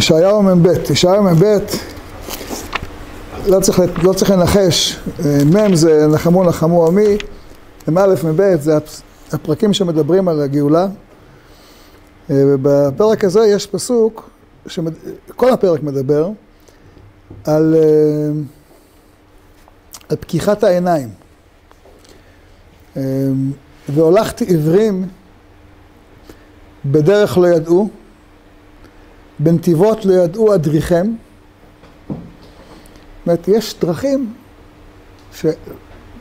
ישעיהו מ"ב, ישעיהו מ"ב, לא צריך, לא צריך לנחש, מ' זה נחמו נחמו עמי, מ"א מ"ב זה הפרקים שמדברים על הגאולה. ובפרק הזה יש פסוק, שמד... כל הפרק מדבר על, על פקיחת העיניים. והולכתי עיוורים בדרך לא ידעו, בנתיבות לא ידעו אדריכם. זאת אומרת, יש דרכים ש...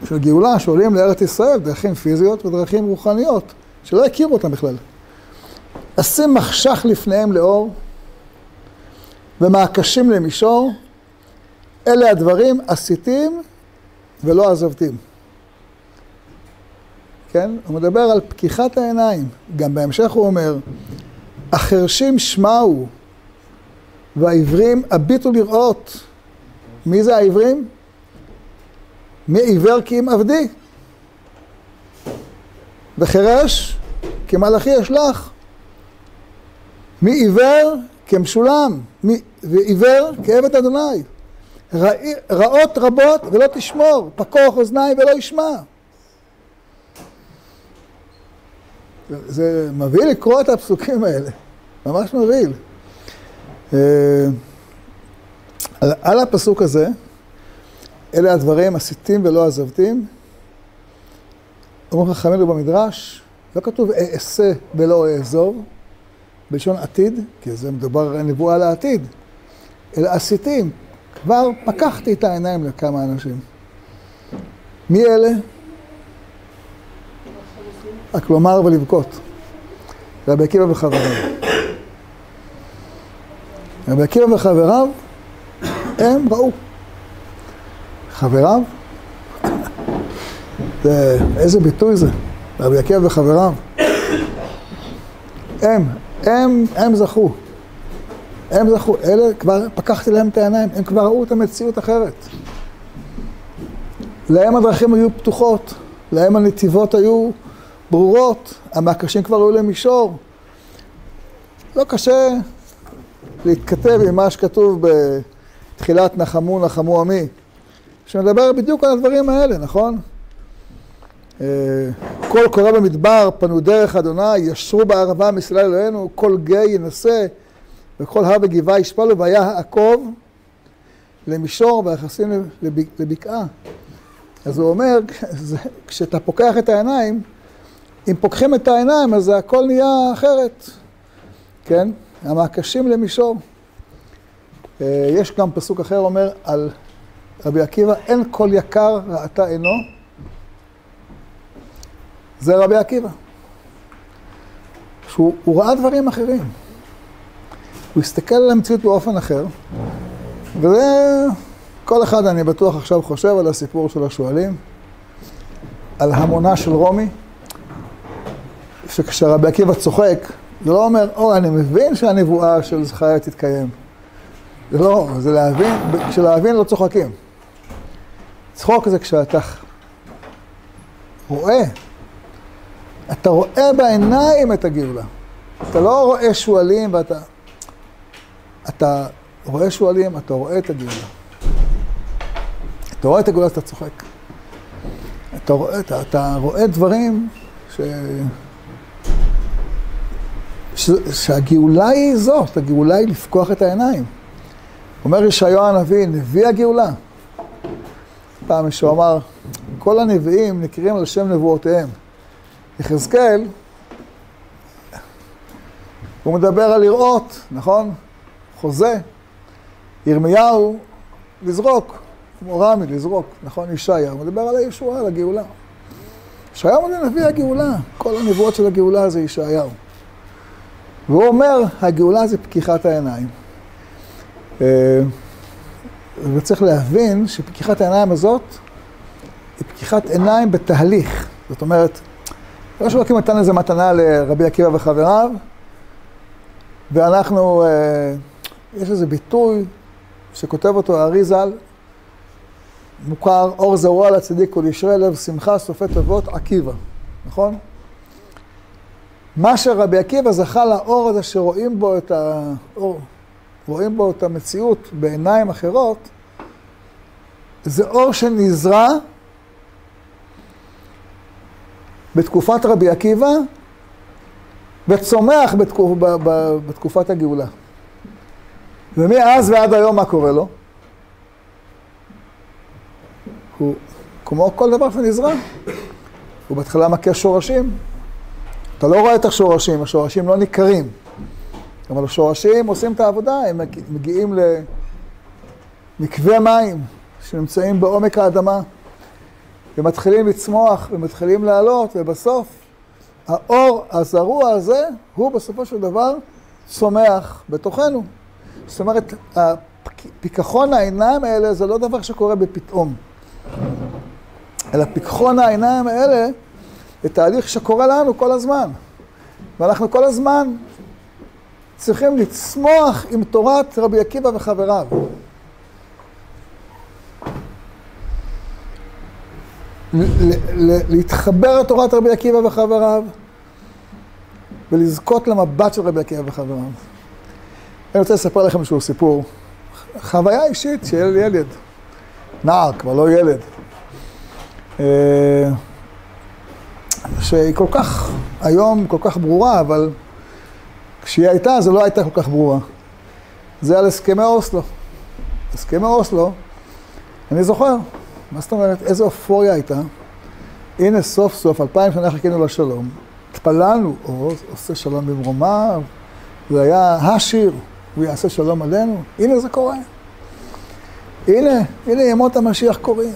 של גאולה שעולים לארץ ישראל, דרכים פיזיות ודרכים רוחניות, שלא הכירו אותם בכלל. אשים מחשך לפניהם לאור, ומעקשים למישור, אלה הדברים עשיתים ולא עזבתים. כן? הוא מדבר על פקיחת העיניים. גם בהמשך הוא אומר, החרשים שמעו והעיוורים הביטו לראות. מי זה העיוורים? מי עיוור כי אם עבדי. וחירש כי מלאכי אשלח. מי עיוור כמשולם, מי... ועיוור כעבד אדוני. רעות רבות ולא תשמור, פקוח אוזניים ולא ישמע. זה מבהיל לקרוא את הפסוקים האלה, ממש מבהיל. על, על הפסוק הזה, אלה הדברים עשיתים ולא עזבתים. אומרים חכמינו במדרש, לא כתוב אעשה ולא אעזוב, בלשון עתיד, כי זה מדובר נבואה לעתיד, אלא עשיתים. כבר פקחתי את העיניים לכמה אנשים. מי אלה? רק לומר ולבכות. רבי עקיבא וחבריו. רבי עקיבא וחבריו, הם ראו. חבריו? זה, איזה ביטוי זה, רבי עקיבא וחבריו. הם, הם, הם זכו. הם זכו, אלה כבר פקחתי להם את העיניים, הם כבר ראו את המציאות אחרת. להם הדרכים היו פתוחות, להם הנתיבות היו ברורות, המעקשים כבר היו למישור. לא קשה להתכתב עם מה שכתוב בתחילת נחמו נחמו עמי, שמדבר בדיוק על הדברים האלה, נכון? כל קורא במדבר פנו דרך אדוני, ישרו בערבה מסילה אלוהינו, כל גיא ינשא וכל הר וגבעה ישפלו והיה העקוב למישור והיחסים לבקעה. אז הוא אומר, כשאתה פוקח את העיניים, אם פוקחים את העיניים אז הכל נהיה אחרת, כן? המעקשים למישור. יש גם פסוק אחר אומר על רבי עקיבא, אין כל יקר ראתה עינו. זה רבי עקיבא. שהוא ראה דברים אחרים. הוא הסתכל על המציאות באופן אחר, וזה, כל אחד אני בטוח עכשיו חושב על הסיפור של השועלים, על המונה של רומי, שכשרבי עקיבא צוחק, זה לא אומר, או, אני מבין שהנבואה של זכריה תתקיים. זה לא, זה להבין, כשלהבין לא צוחקים. צחוק זה כשאתה רואה, אתה רואה בעיניים את הגאולה. אתה לא רואה שועלים ואתה... אתה רואה שועלים, אתה רואה את הגאולה. אתה רואה את הגאולה, אתה צוחק. אתה רואה, אתה, אתה רואה דברים ש... ש... שהגאולה היא זאת, הגאולה היא לפקוח את העיניים. אומר ישעיהו הנביא, נביא הגאולה. פעם מישהו אמר, כל הנביאים נקראים על שם נבואותיהם. יחזקאל, הוא מדבר על לראות, נכון? חוזה. ירמיהו, לזרוק, כמו רמי, לזרוק, נכון? ישעיה, הוא מדבר על הישועה, על הגאולה. ישעיהו זה נביא הגאולה, כל הנבואות של הגאולה זה ישעיהו. והוא אומר, הגאולה זה פקיחת העיניים. וצריך להבין שפקיחת העיניים הזאת היא פקיחת עיניים בתהליך. זאת אומרת, לא שאלוקים נתן איזה מתנה לרבי עקיבא וחבריו, ואנחנו, יש איזה ביטוי שכותב אותו הארי ז"ל, מוכר, אור זרוע לצדיק ולישרי לב שמחה, סופי טובות, עקיבא, נכון? מה שרבי עקיבא זכה לאור הזה שרואים בו את האור, רואים בו את המציאות בעיניים אחרות, זה אור שנזרע בתקופת רבי עקיבא וצומח בתקופ, ב, ב, בתקופת הגאולה. ומאז ועד היום מה קורה לו? הוא, כמו כל דבר שנזרע, הוא בהתחלה מכה שורשים. אתה לא רואה את השורשים, השורשים לא ניכרים. אבל השורשים עושים את העבודה, הם מגיעים למקווה מים שנמצאים בעומק האדמה, ומתחילים לצמוח ומתחילים לעלות, ובסוף האור הזרוע הזה, הוא בסופו של דבר צומח בתוכנו. זאת אומרת, פיכחון העיניים האלה זה לא דבר שקורה בפתאום, אלא פיכחון העיניים האלה זה תהליך שקורה לנו כל הזמן. ואנחנו כל הזמן צריכים לצמוח עם תורת רבי עקיבא וחבריו. להתחבר לתורת רבי עקיבא וחבריו ולזכות למבט של רבי עקיבא וחבריו. אני רוצה לספר לכם איזשהו סיפור, חוויה אישית של ילד, נער, כבר לא ילד, אה, שהיא כל כך, היום כל כך ברורה, אבל כשהיא הייתה, זה לא הייתה כל כך ברורה. זה על הסכמי אוסלו. הסכמי אוסלו, אני זוכר, מה זאת אומרת, איזו אופוריה הייתה. הנה סוף סוף, אלפיים שנה חיכינו לשלום. התפללנו, או עושה שלום במרומיו, זה היה השיר, הוא יעשה שלום עלינו. הנה זה קורה. הנה, הנה ימות המשיח קורים.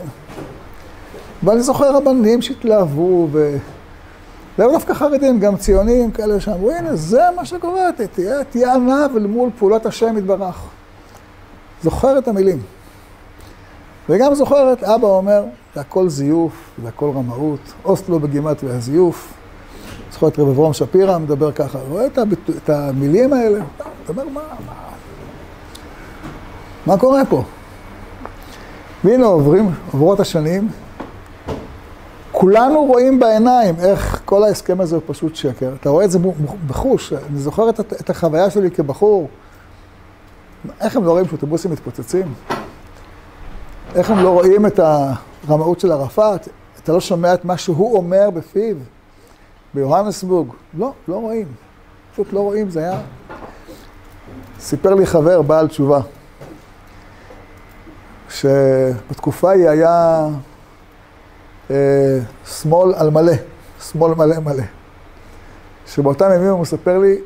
ואני זוכר רבנים שהתלהבו, ו... לאו דווקא חרדים, גם ציונים כאלה שאמרו, הנה, זה מה שקורה, תהיה, תהיה עניו אל מול פעולת השם יתברך. זוכר את המילים. וגם זוכרת, אבא אומר, זה הכל זיוף, זה הכל רמאות, אוסטלו בגימט והזיוף. זוכר את רב אברום שפירא מדבר ככה, רואה את, הביט... את המילים האלה, מדבר מה, מה, מה קורה פה? והנה עוברים, עוברות השנים, כולנו רואים בעיניים איך כל ההסכם הזה הוא פשוט שקר. אתה רואה את זה בחוש. אני זוכר את, את החוויה שלי כבחור. איך הם לא רואים שאוטובוסים מתפוצצים? איך הם לא רואים את הרמאות של ערפאת? אתה לא שומע את מה שהוא אומר בפיו? ביוהנסבורג? לא, לא רואים. פשוט לא רואים, זה היה... סיפר לי חבר, בעל תשובה, שבתקופה ההיא היה אה, שמאל על מלא, שמאל מלא מלא. שבאותם ימים הוא מספר לי,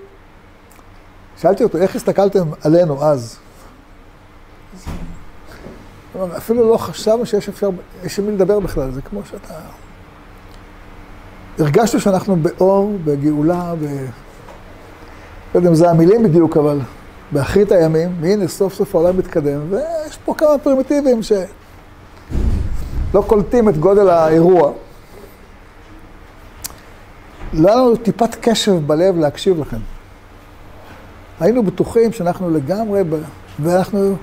שאלתי אותו, איך הסתכלתם עלינו אז? אפילו לא חשבנו שיש אפשר, יש עם מי לדבר בכלל, זה כמו שאתה... הרגשנו שאנחנו באור, בגאולה, ב... לא יודע אם זה המילים בדיוק, אבל באחרית הימים, והנה סוף סוף העולם מתקדם, ויש פה כמה פרימיטיבים ש... לא קולטים את גודל האירוע. לא היה לנו טיפת קשב בלב להקשיב לכם. היינו בטוחים שאנחנו לגמרי, ב... ואנחנו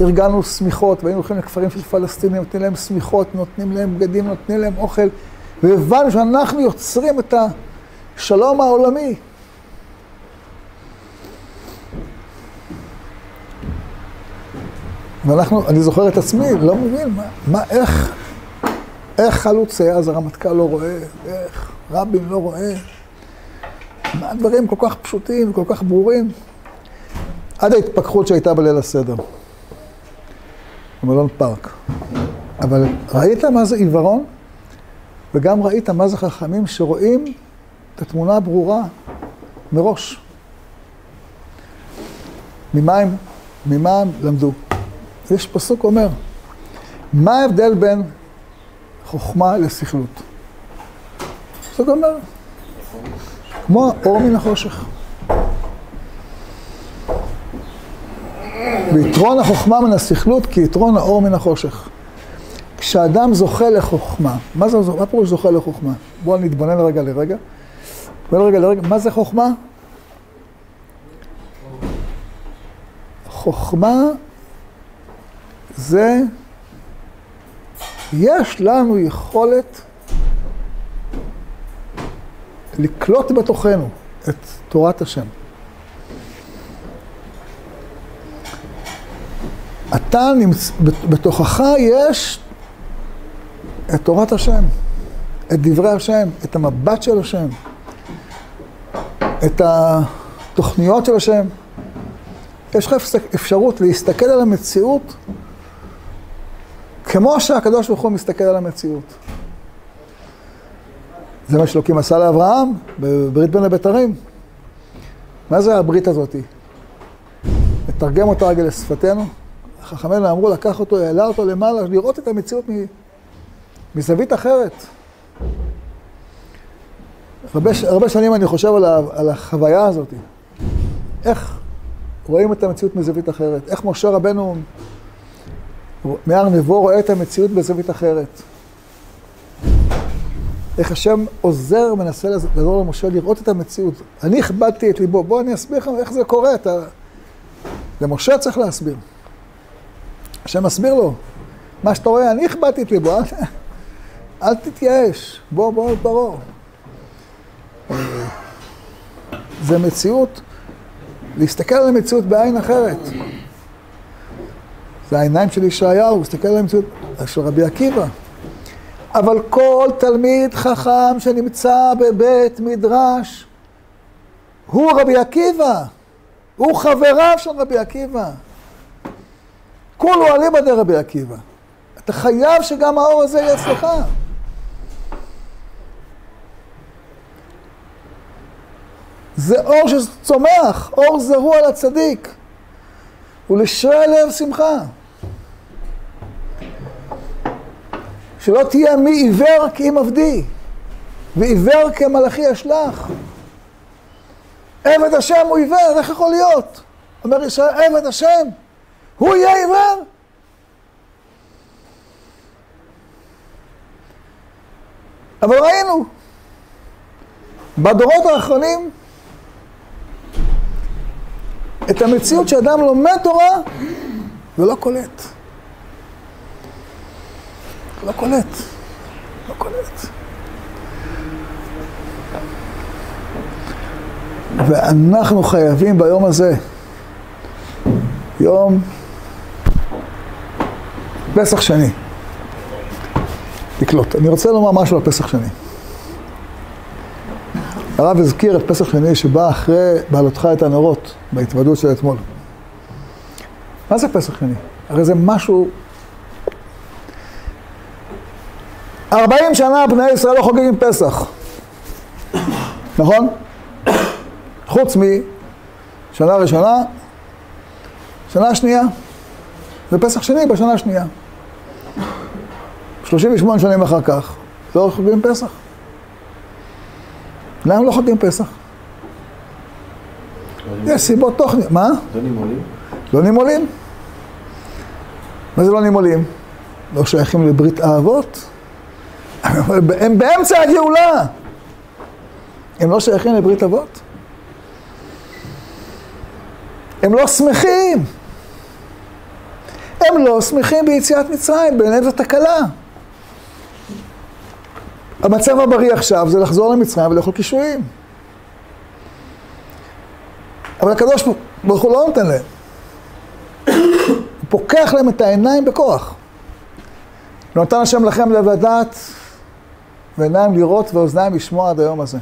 ארגנו שמיכות, והיינו הולכים לכפרים של פלסטינים, נותנים להם שמיכות, נותנים להם בגדים, נותנים להם אוכל, והבנו שאנחנו יוצרים את השלום העולמי. ואנחנו, אני זוכר את עצמי, לא מבין, מה, מה איך, איך חלוץ היה, אז הרמטכ"ל לא רואה, איך רבין לא רואה. הדברים כל כך פשוטים וכל כך ברורים? עד ההתפכחות שהייתה בליל הסדר, במלון פארק. אבל ראית מה זה עיוורון? וגם ראית מה זה חכמים שרואים את התמונה הברורה מראש. ממה הם, ממה הם למדו? יש פסוק אומר, מה ההבדל בין חוכמה לסכלות? פסוק אומר, כמו האור מן החושך. ויתרון החוכמה מן הסכלות כיתרון האור מן החושך. כשאדם זוכה לחוכמה, מה זה, מה פירוש זוכה לחוכמה? בואו נתבונן רגע לרגע. נתבונן רגע לרגע, מה זה חוכמה? חוכמה זה, יש לנו יכולת לקלוט בתוכנו את תורת השם. אתה נמצ... בתוכך יש את תורת השם, את דברי השם, את המבט של השם, את התוכניות של השם. יש לך אפשרות להסתכל על המציאות כמו שהקדוש ברוך הוא מסתכל על המציאות. זה מה שאלוקים עשה לאברהם בברית בין הבתרים. מה זה הברית הזאתי? לתרגם אותה רגע לשפתנו. חכמינו אמרו, לקח אותו, העלה אותו למעלה, לראות את המציאות מזווית אחרת. הרבה, הרבה שנים אני חושב על, על החוויה הזאת. איך רואים את המציאות מזווית אחרת? איך משה רבנו מהר נבו רואה את המציאות בזווית אחרת? איך השם עוזר, מנסה לעזור למשה לראות את המציאות. אני הכבדתי את ליבו. בואו אני אסביר לכם איך זה קורה. אתה... למשה צריך להסביר. השם מסביר לו, מה שאתה רואה, אני הכבדתי את ליבו, אל, אל תתייאש, בוא, בוא, ברור. זה מציאות, להסתכל על המציאות בעין אחרת. זה העיניים של ישעיהו, להסתכל על המציאות של רבי עקיבא. אבל כל תלמיד חכם שנמצא בבית מדרש הוא רבי עקיבא, הוא חבריו של רבי עקיבא. כולו אליבא דרבי עקיבא. אתה חייב שגם האור הזה יהיה אצלך. זה אור שצומח, אור זרוע לצדיק. ולשרי לב שמחה. שלא תהיה מי עיוור כי אם עבדי, ועיוור כמלאכי אשלח. עבד השם הוא עיוור, איך יכול להיות? אומר ישראל, עבד השם, הוא יהיה עיוור? אבל ראינו, בדורות האחרונים, את המציאות שאדם לומד תורה ולא קולט. לא קולט. לא קולט. ואנחנו חייבים ביום הזה, יום פסח שני, לקלוט. אני רוצה לומר משהו על פסח שני. הרב הזכיר את פסח שני שבא אחרי בעלותך את הנרות, בהתוודות של אתמול. מה זה פסח שני? הרי זה משהו... ארבעים שנה בני ישראל לא חוגגים פסח, נכון? חוץ משנה ראשונה, שנה שנייה, ופסח שני בשנה השנייה. 38 שנים אחר כך, לא חוגגים פסח. למה לא חוגגים פסח? יש סיבות תוכניות. מה? לא נימולים? לא נימולים. מה זה לא נימולים? לא שייכים לברית האבות? הם באמצע הגאולה. הם לא שייכים לברית אבות? הם לא שמחים. הם לא שמחים ביציאת מצרים, בעיניהם זו תקלה. המצב הבריא עכשיו זה לחזור למצרים ולאכול קישואים. אבל הקדוש ברוך הוא לא נותן להם. הוא פוקח להם את העיניים בכוח. ונותן השם לכם לדעת ועיניים לראות ואוזניים לשמוע עד היום הזה.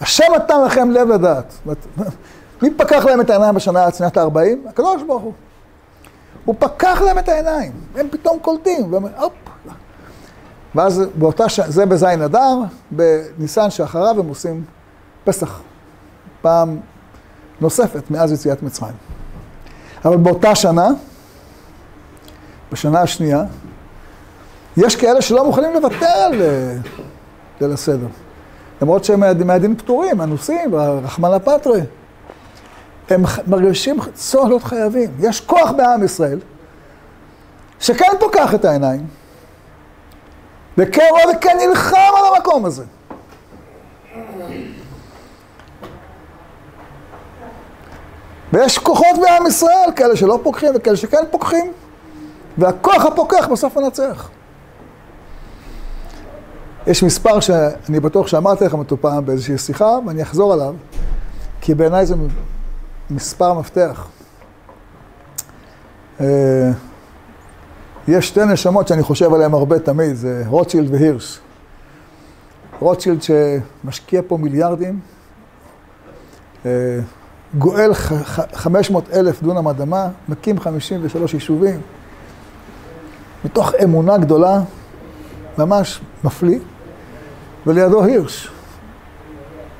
השם נתן לכם לב לדעת. מי פקח להם את העיניים בשנה, שנת ה-40? הקדוש ברוך הוא. הוא פקח להם את העיניים, הם פתאום קולטים, והם הופ. ואז באותה ש... זה בזין אדר, בניסן שאחריו הם עושים פסח. פעם נוספת מאז יציאת מצרים. אבל באותה שנה, בשנה השנייה, יש כאלה שלא מוכנים לוותר על ליל הסדר. למרות שהם מהדין פטורים, אנוסים, רחמנא פטרי. הם מרגישים צורך להיות חייבים. יש כוח בעם ישראל, שכן פוקח את העיניים, וכן רואה וכן נלחם על המקום הזה. ויש כוחות בעם ישראל, כאלה שלא פוקחים וכאלה שכן פוקחים, והכוח הפוקח בסוף מנצח. יש מספר שאני בטוח שאמרתי לכם אותו פעם באיזושהי שיחה, ואני אחזור עליו, כי בעיניי זה מספר מפתח. אה, יש שתי נשמות שאני חושב עליהן הרבה תמיד, זה רוטשילד והירש. רוטשילד שמשקיע פה מיליארדים, אה, גואל 500 אלף דונם אדמה, מקים 53 יישובים, מתוך אמונה גדולה, ממש מפליא, ולידו הירש.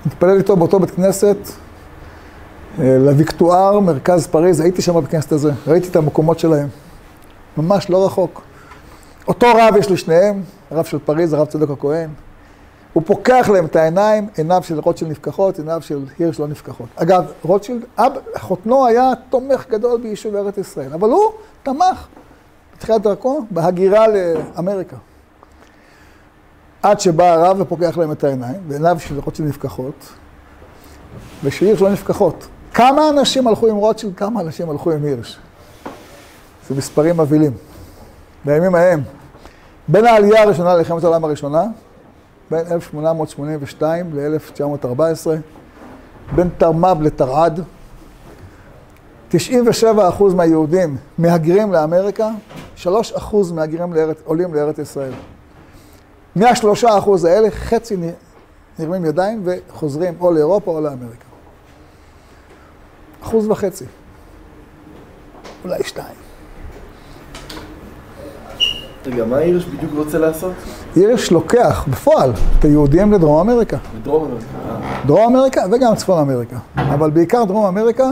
מתפלל איתו באותו בית כנסת, אה, לוויקטואר, מרכז פריז, הייתי שם בכנסת הזה, ראיתי את המקומות שלהם, ממש לא רחוק. אותו רב יש לשניהם, הרב של פריז, הרב צדוק הכהן. הוא פוקח להם את העיניים, עיניו של רוטשילד נפקחות, עיניו של הירש לא נפקחות. אגב, רוטשילד, אב, חותנו היה תומך גדול ביישוב ארץ ישראל, אבל הוא תמך בתחילת דרכו בהגירה לאמריקה. עד שבא הרב ופוקח להם את העיניים, ועיניו של רוטשילד נפקחות, ושל הירש לא נפקחות. כמה אנשים הלכו עם רוטשילד, כמה אנשים הלכו עם הירש. זה מספרים מבהילים. בימים ההם, בין העלייה הראשונה למלחמת העולם הראשונה, בין 1882 ל-1914, בין תרמ"ב לתרע"ד, 97% מהיהודים מהגרים לאמריקה, 3% מהגרים לארץ, עולים לארץ ישראל. מהשלושה אחוז האלה, חצי נרמים ידיים וחוזרים או לאירופה או לאמריקה. אחוז וחצי. אולי שתיים. רגע, מה הירש בדיוק רוצה לעשות? הירש לוקח בפועל את היהודים לדרום אמריקה. בדרום אמריקה. דרום אמריקה וגם צפון אמריקה. אבל בעיקר דרום אמריקה,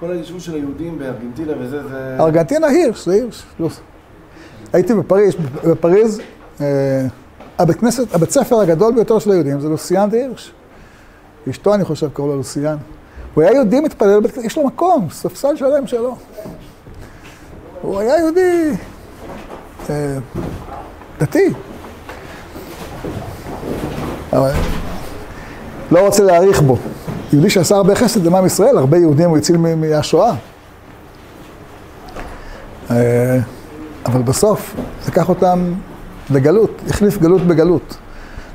כל היישוב של היהודים בארגנטינה וזה, זה... ארגנטינה הירש, זה הירש. פלוס. הייתי בפריז, בפריז, אה, הבית כנסת, הבית ספר הגדול ביותר של היהודים זה לוסיאן דה הירש. אשתו, אני חושב, קראו לו לוסיאן. הוא היה יהודי מתפלל בבית כנסת, יש לו מקום, ספסל שלם שלו. הוא היה יהודי אה, דתי. אבל לא רוצה להעריך בו. יהודי שעשה הרבה חסד למען ישראל, הרבה יהודים הוא הציל מהשואה. אה, אבל בסוף לקח אותם לגלות, החליף גלות בגלות.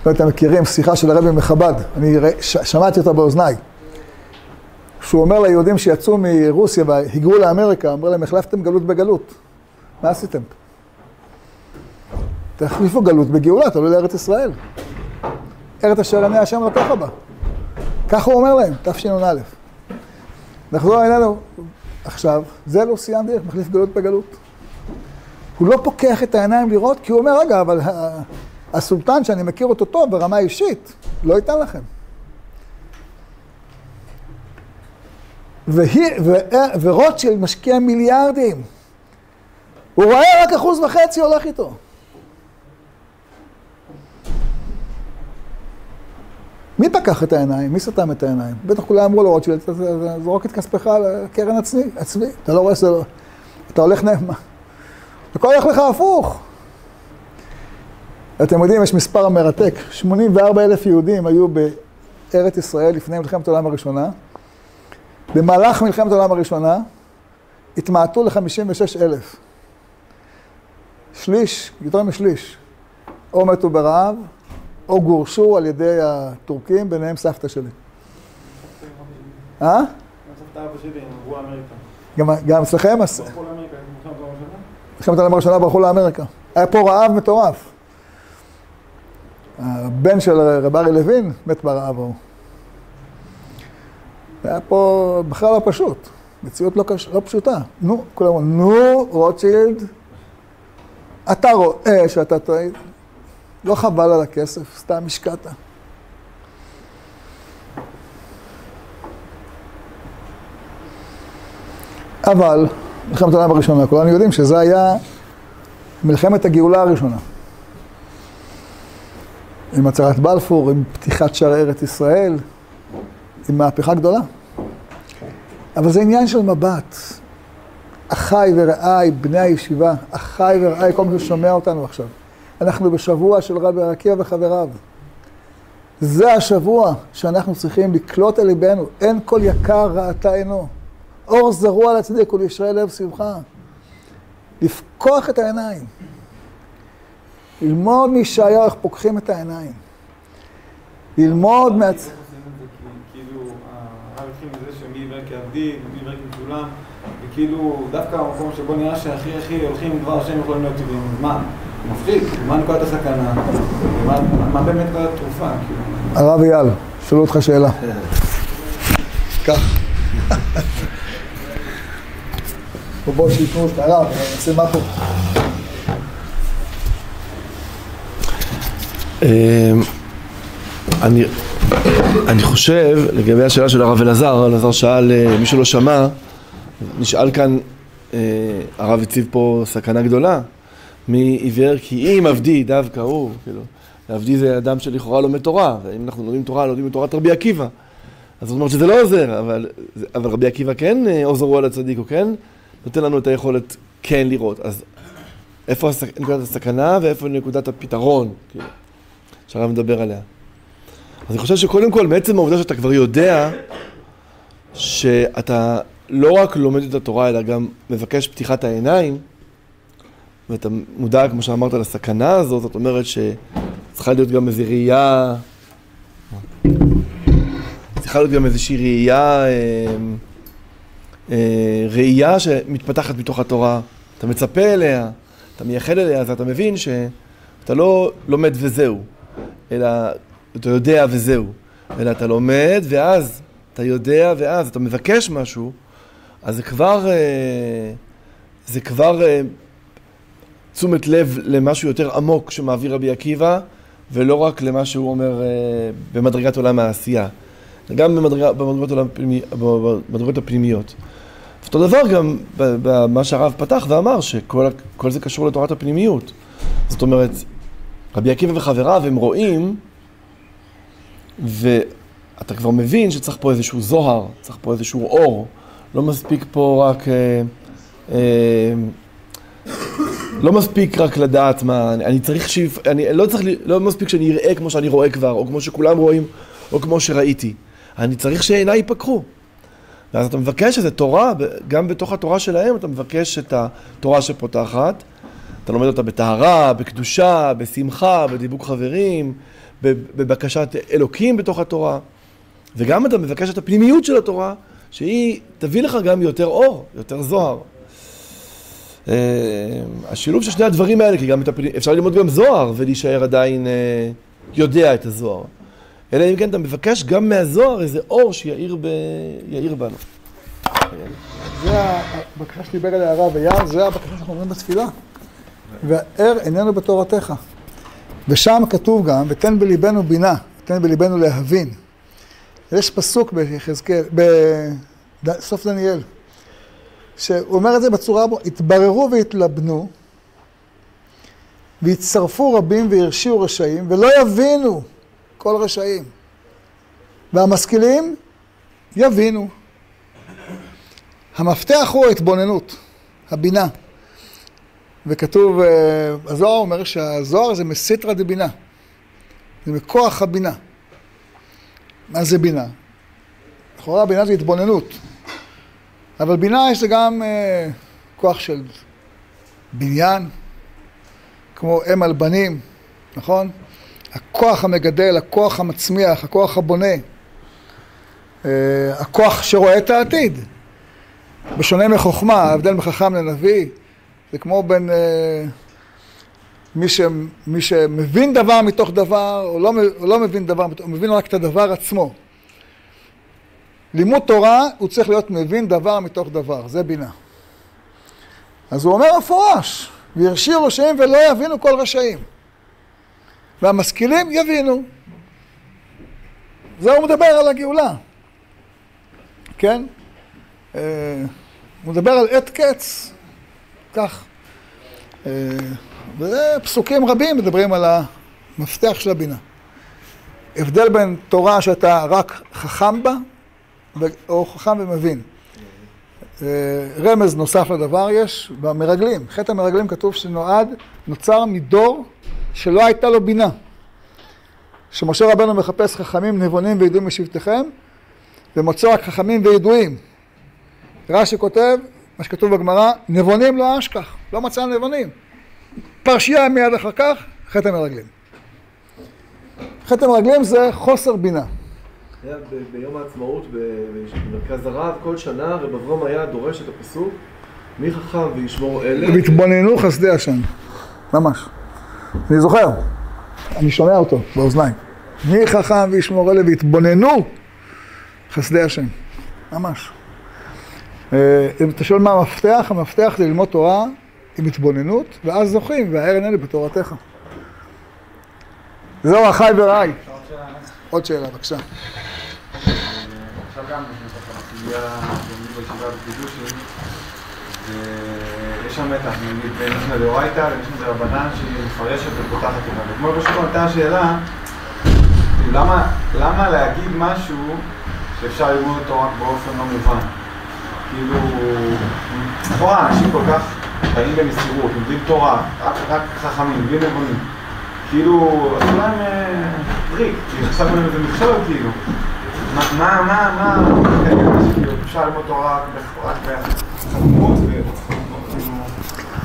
לא אתם מכירים שיחה של הרבי מחב"ד, אני ש- שמעתי אותה באוזניי. שהוא אומר ליהודים שיצאו מרוסיה והיגרו לאמריקה, אומר להם, החלפתם גלות בגלות. מה עשיתם? תחליפו גלות בגאולה, תעלו לארץ ישראל. ארץ אשר עיני השם לקחה בה. ככה הוא אומר להם, תשנ"א. נחזור אלינו עכשיו, זה לא סיימן דרך, מחליף גלות בגלות. הוא לא פוקח את העיניים לראות, כי הוא אומר, רגע, אבל הסולטן שאני מכיר אותו טוב ברמה אישית, לא ייתן לכם. והיא, ו, ורוטשילד משקיע מיליארדים. הוא רואה רק אחוז וחצי הולך איתו. מי פקח את העיניים? מי סתם את העיניים? בטח כולם אמרו לו, רוטשילד, זרוק את כספך לקרן עצמי, עצמי. אתה לא רואה שזה לא... אתה הולך נאמן. הכל הולך לך הפוך. אתם יודעים, יש מספר מרתק. 84 אלף יהודים היו בארץ ישראל לפני מלחמת העולם הראשונה. במהלך מלחמת העולם הראשונה התמעטו ל-56 אלף. שליש, יותר משליש, או מתו ברעב, או גורשו על ידי הטורקים, ביניהם סבתא שלי. אה? סבתא אבא שלי, הם עברו אמריקה. גם, גם אצלכם? מלחמת העולם הראשונה? ברחו לאמריקה. היה פה רעב מטורף. הבן של רב ארי לוין מת ברעב ההוא. היה פה בכלל לא פשוט. מציאות לא, קש... לא פשוטה. נו, כולם אמרו, נו, רוטשילד, אתה רואה שאתה טועה, לא חבל על הכסף, סתם השקעת. אבל, מלחמת העולם הראשונה, כולנו יודעים שזה היה מלחמת הגאולה הראשונה. עם הצהרת בלפור, עם פתיחת שערי ארץ ישראל, עם מהפכה גדולה. אבל זה עניין של מבט. אחיי ורעיי, בני הישיבה, אחיי ורעיי, כל מי ששומע אותנו עכשיו. אנחנו בשבוע של רבי עקיבא וחבריו. זה השבוע שאנחנו צריכים לקלוט אל ליבנו. אין כל יקר ראתה עינו. אור זרוע לצדיק ולישראל לב שמחה. לפקוח את העיניים. ללמוד מישעיהו איך פוקחים את העיניים. ללמוד מה... זה? כאילו, הרב התחיל מזה שמי עיוור כעבדי, ומי עיוור כמצולם, כאילו, דווקא המקום שבו נראה שהכי הכי הולכים עם דבר השם יכולים להיות טבעיים. מה? מפחיד, מה נקודת הסכנה? מה- באמת נקודת התרופה? כאילו? הרב אייל, שאלו אותך שאלה. קח. בוא בוא שייתנו אותך, הרב, נעשה מה פה? אמ, אני, אני חושב, לגבי השאלה של הרב אלעזר, אלעזר שאל, אה, מי שלא שמע, נשאל כאן, אה, הרב הציב פה סכנה גדולה, מי עיוור כי אם עבדי דווקא הוא, כאילו, עבדי זה אדם שלכאורה לומד תורה, ואם אנחנו לומדים תורה, לומדים תורת רבי עקיבא. אז זאת אומרת שזה לא עוזר, אבל, אבל רבי עקיבא כן אה, עוזר הוא על הצדיק, הוא כן נותן לנו את היכולת כן לראות. אז איפה הסכ- נקודת הסכנה ואיפה נקודת הפתרון, כאילו, שהרב מדבר עליה. אז אני חושב שקודם כל, בעצם העובדה שאתה כבר יודע שאתה לא רק לומד את התורה, אלא גם מבקש פתיחת העיניים, ואתה מודע, כמו שאמרת, לסכנה הזאת, זאת אומרת שצריכה להיות גם איזו ראייה, צריכה להיות גם איזושהי ראייה, אה, ראייה שמתפתחת מתוך התורה, אתה מצפה אליה, אתה מייחד אליה, אז אתה מבין שאתה לא לומד וזהו, אלא אתה יודע וזהו, אלא אתה לומד ואז אתה יודע ואז אתה מבקש משהו, אז זה כבר, אה, זה כבר אה, תשומת לב למשהו יותר עמוק שמעביר רבי עקיבא, ולא רק למה שהוא אומר אה, במדרגת עולם העשייה, גם במדרגות הפנימיות. אותו דבר גם במה שהרב פתח ואמר, שכל כל זה קשור לתורת הפנימיות. זאת אומרת, רבי עקיבא וחבריו הם רואים, ואתה כבר מבין שצריך פה איזשהו זוהר, צריך פה איזשהו אור. לא מספיק פה רק... אה, אה, לא מספיק רק לדעת מה, אני, אני צריך ש... אני לא צריך, לא מספיק שאני אראה כמו שאני רואה כבר, או כמו שכולם רואים, או כמו שראיתי. אני צריך שעיניי ייפקחו. ואז אתה מבקש איזה תורה, גם בתוך התורה שלהם אתה מבקש את התורה שפותחת. אתה לומד אותה בטהרה, בקדושה, בשמחה, בדיבוק חברים, בבקשת אלוקים בתוך התורה. וגם אתה מבקש את הפנימיות של התורה, שהיא תביא לך גם יותר אור, יותר זוהר. Uh, השילוב של שני הדברים האלה, כי גם הפנימ... אפשר ללמוד גם זוהר ולהישאר עדיין uh, יודע את הזוהר. אלא אם כן אתה מבקש גם מהזוהר איזה אור שיאיר ב... בנו. זה הבקשה שדיבר עליה הרב אייל, זה הבקשה שאנחנו אומרים בתפילה. והער איננו בתורתך. ושם כתוב גם, ותן בליבנו בינה, ותן בליבנו להבין. יש פסוק ביחזקאל, בסוף דניאל, שהוא אומר את זה בצורה, התבררו והתלבנו, והצטרפו רבים והרשיעו רשעים, ולא יבינו כל רשעים. והמשכילים יבינו. המפתח הוא ההתבוננות, הבינה. וכתוב, הזוהר אומר שהזוהר זה מסיתרא דבינה. זה מכוח הבינה. מה זה בינה? לכאורה בינה זה התבוננות. אבל בינה יש גם אה, כוח של בניין, כמו אם על בנים, נכון? הכוח המגדל, הכוח המצמיח, הכוח הבונה, אה, הכוח שרואה את העתיד. בשונה מחוכמה, ההבדל מחכם לנביא, זה כמו בין אה, מי, ש, מי שמבין דבר מתוך דבר, או לא, או לא מבין דבר, הוא מבין רק את הדבר עצמו. לימוד תורה, הוא צריך להיות מבין דבר מתוך דבר, זה בינה. אז הוא אומר מפורש, וירשיעו רשעים ולא יבינו כל רשעים. והמשכילים יבינו. זה הוא מדבר על הגאולה, כן? הוא מדבר על עת קץ, כך. ופסוקים רבים מדברים על המפתח של הבינה. הבדל בין תורה שאתה רק חכם בה, או חכם ומבין. רמז נוסף לדבר יש במרגלים. חטא המרגלים כתוב שנועד, נוצר מדור שלא הייתה לו בינה. שמשה רבנו מחפש חכמים נבונים וידועים משבטיכם, ומוצא רק חכמים וידועים. רש"י כותב, מה שכתוב בגמרא, נבונים לא אשכח, לא מצא נבונים. פרשייה מיד אחר כך, חטא המרגלים. חטא המרגלים זה חוסר בינה. היה ביום העצמאות במרכז הרב, כל שנה רב אברום היה דורש את הפסוק מי חכם וישמור אלה. והתבוננו חסדי השם. ממש. אני זוכר, אני שומע אותו באוזניים. מי חכם וישמור אלה והתבוננו חסדי השם. ממש. אה, אם אתה שואל מה המפתח, המפתח זה ללמוד תורה עם התבוננות, ואז זוכים, והער אינני בתורתך. זהו אחי ורעי. עוד שאלה, בבקשה. עכשיו גם בישיבה בקידושין, ויש שם מתח, נגיד בין משנה דאורייתא למשנה דרבנן שהיא מפרשת ופותחת אותה. ואתמול פשוט עלתה השאלה, כאילו, למה, למה להגיד משהו שאפשר ללמוד אותו רק באופן לא מובן? כאילו, לכאורה אנשים כל כך חיים במסירות, לומדים תורה, רק, רק חכמים, בלי נבונים. כאילו, עשו להם אה, טריק, כאילו, חשבנו להם איזה מכשול, כאילו. מה, מה, מה, מה, כאילו, אפשר ללמוד תורה רק בחכמות, ו... כאילו, מה, מה זה...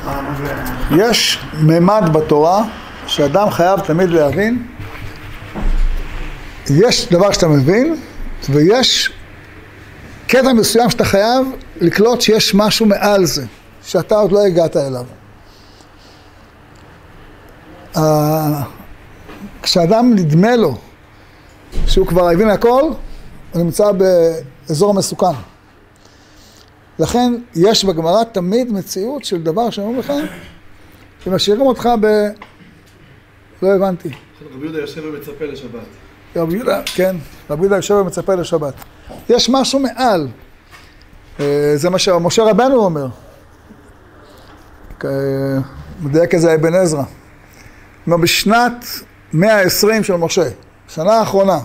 יש ממד בתורה שאדם חייב תמיד להבין. יש דבר שאתה מבין, ויש קטע מסוים שאתה חייב לקלוט שיש משהו מעל זה, שאתה עוד לא הגעת אליו. כשאדם נדמה לו שהוא כבר הבין הכל, הוא נמצא באזור מסוכן. לכן יש בגמרא תמיד מציאות של דבר שאומרים לך, שמשאירים אותך ב... לא הבנתי. רבי יהודה יושב ומצפה לשבת. רבי יהודה, כן, רבי יהודה יושב ומצפה לשבת. יש משהו מעל. אה, זה מה שמשה רבנו אומר. כ- מדייק את זה אבן עזרא. כלומר, בשנת 120 של משה, שנה האחרונה,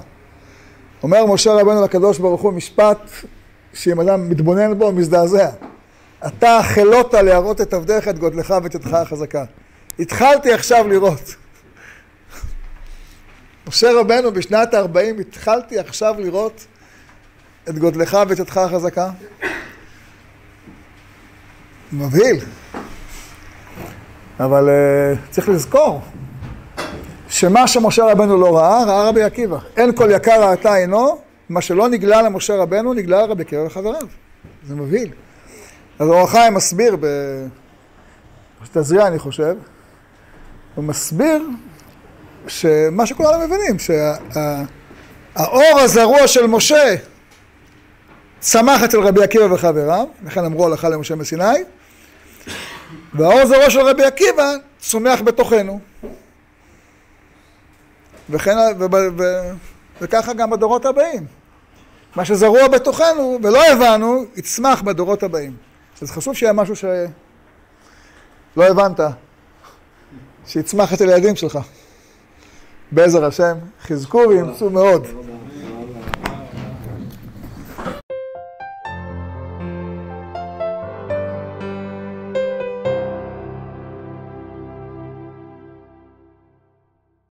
אומר משה רבנו לקדוש ברוך הוא משפט שאם אדם מתבונן בו, מזדעזע. אתה חלוט להראות את עבדיך, את גודלך ואת ידך החזקה. התחלתי עכשיו לראות. משה רבנו בשנת ה-40, התחלתי עכשיו לראות את גודלך ואת ידך החזקה. מבהיל. אבל uh, צריך לזכור שמה שמשה רבנו לא ראה, ראה רבי עקיבא. אין כל יקר ראתה עינו, מה שלא נגלה למשה רבנו, נגלה לרבי עקיבא וחבריו. זה מבהיל. אז אור החיים מסביר, בתזריע אני חושב, הוא מסביר שמה שכולנו מבינים, שהאור הזרוע של משה צמח אצל רבי עקיבא וחבריו, לכן אמרו הלכה למשה מסיני, והאור הזרוע של רבי עקיבא צומח בתוכנו. וכן, ו, ו, וככה גם בדורות הבאים. מה שזרוע בתוכנו ולא הבנו, יצמח בדורות הבאים. אז חשוב שיהיה משהו שלא הבנת, שיצמח אצל הילדים שלך. בעזר השם, חזקו ואימצו מאוד.